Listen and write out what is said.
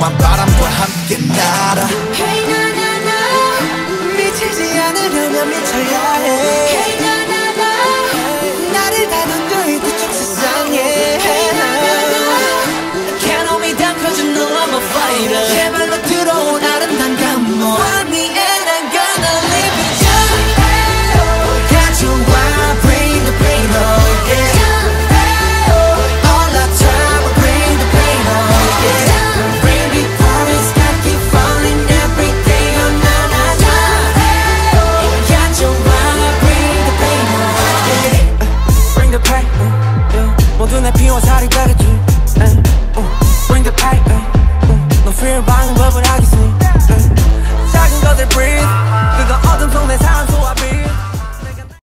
상냥한 바람과 함께 날아. Hey na na na. 미치지 않으려면 미쳐야 해. I'm glad when I can see. Hey. I can go to breathe.